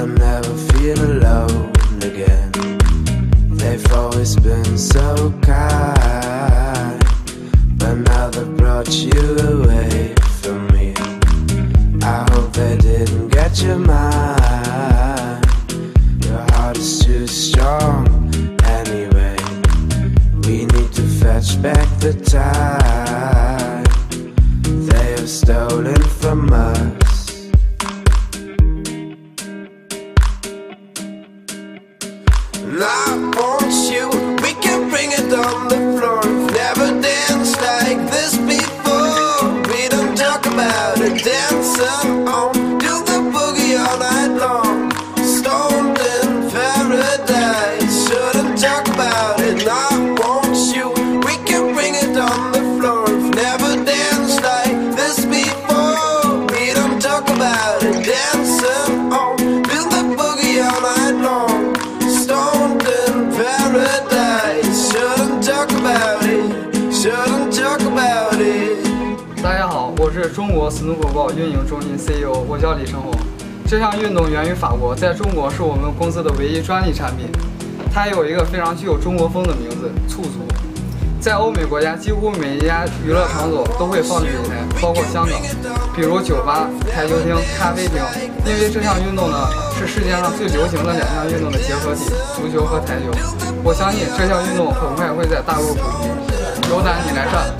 I'll never feel alone again. They've always been so kind But now they brought you away from me. I hope they didn't get your mind. Your heart is too strong anyway. We need to fetch back the time. Love. 好，我是中国斯诺克报运营中心 CEO，我叫李成红。这项运动源于法国，在中国是我们公司的唯一专利产品。它有一个非常具有中国风的名字——簇足。在欧美国家，几乎每一家娱乐场所都会放置一台，包括香港，比如酒吧、台球厅、咖啡厅。因为这项运动呢，是世界上最流行的两项运动的结合体——足球和台球。我相信这项运动很快会在大陆普及。有胆你来战！